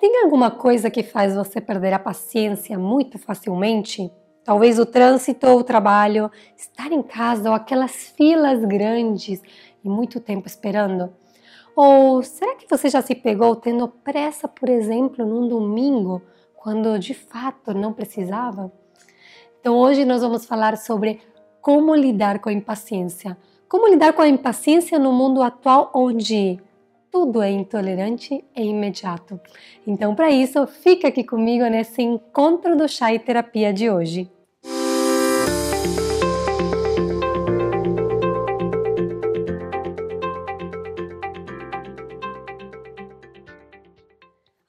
tem alguma coisa que faz você perder a paciência muito facilmente? Talvez o trânsito ou o trabalho, estar em casa ou aquelas filas grandes e muito tempo esperando? Ou será que você já se pegou tendo pressa, por exemplo, num domingo, quando de fato não precisava? Então hoje nós vamos falar sobre como lidar com a impaciência. Como lidar com a impaciência no mundo atual onde tudo é intolerante e imediato. Então, para isso, fica aqui comigo nesse encontro do chá e terapia de hoje.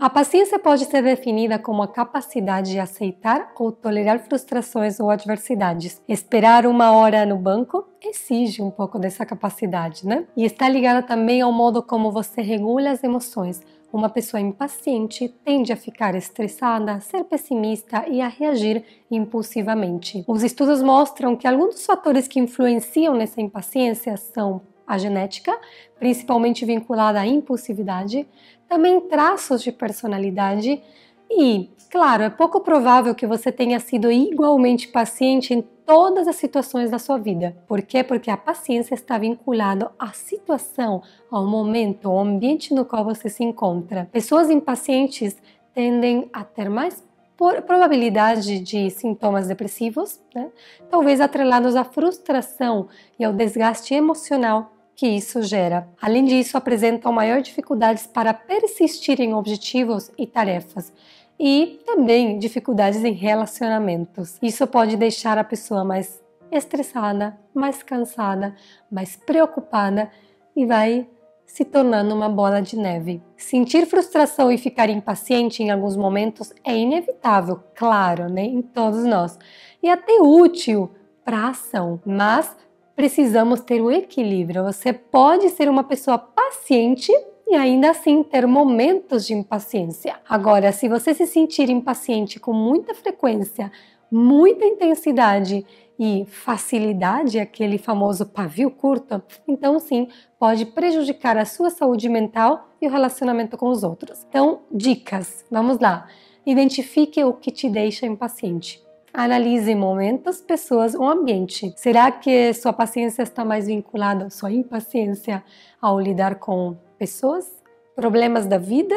A paciência pode ser definida como a capacidade de aceitar ou tolerar frustrações ou adversidades. Esperar uma hora no banco exige um pouco dessa capacidade, né? E está ligada também ao modo como você regula as emoções. Uma pessoa impaciente tende a ficar estressada, a ser pessimista e a reagir impulsivamente. Os estudos mostram que alguns dos fatores que influenciam nessa impaciência são a genética, principalmente vinculada à impulsividade, também traços de personalidade e, claro, é pouco provável que você tenha sido igualmente paciente em todas as situações da sua vida. Por quê? Porque a paciência está vinculada à situação, ao momento, ao ambiente no qual você se encontra. Pessoas impacientes tendem a ter mais probabilidade de sintomas depressivos, né? talvez atrelados à frustração e ao desgaste emocional que isso gera. Além disso, apresentam maior dificuldades para persistir em objetivos e tarefas e também dificuldades em relacionamentos. Isso pode deixar a pessoa mais estressada, mais cansada, mais preocupada e vai se tornando uma bola de neve. Sentir frustração e ficar impaciente em alguns momentos é inevitável, claro, né, em todos nós, e até útil para a ação, mas precisamos ter o equilíbrio. Você pode ser uma pessoa paciente e ainda assim ter momentos de impaciência. Agora, se você se sentir impaciente com muita frequência, muita intensidade e facilidade, aquele famoso pavio curto, então sim, pode prejudicar a sua saúde mental e o relacionamento com os outros. Então, dicas, vamos lá. Identifique o que te deixa impaciente. Analise momentos, pessoas ou ambiente. Será que sua paciência está mais vinculada, sua impaciência, ao lidar com pessoas, problemas da vida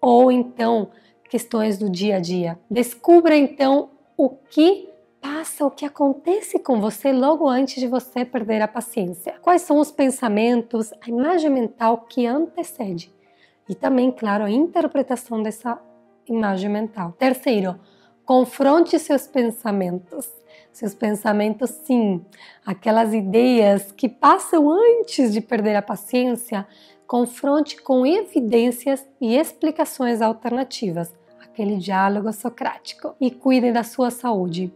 ou então questões do dia a dia? Descubra então o que passa, o que acontece com você logo antes de você perder a paciência. Quais são os pensamentos, a imagem mental que antecede? E também, claro, a interpretação dessa imagem mental. Terceiro, Confronte seus pensamentos. Seus pensamentos, sim, aquelas ideias que passam antes de perder a paciência, confronte com evidências e explicações alternativas, aquele diálogo socrático. E cuide da sua saúde.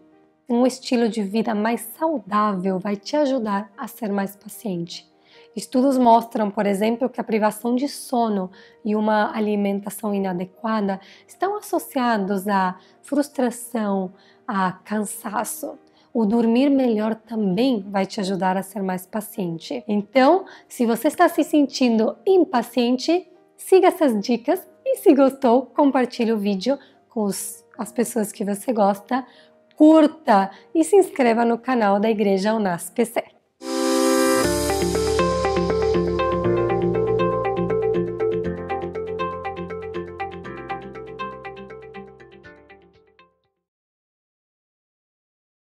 Um estilo de vida mais saudável vai te ajudar a ser mais paciente. Estudos mostram, por exemplo, que a privação de sono e uma alimentação inadequada estão associados à frustração, a cansaço. O dormir melhor também vai te ajudar a ser mais paciente. Então, se você está se sentindo impaciente, siga essas dicas e se gostou, compartilhe o vídeo com os, as pessoas que você gosta, curta e se inscreva no canal da Igreja Unas PC.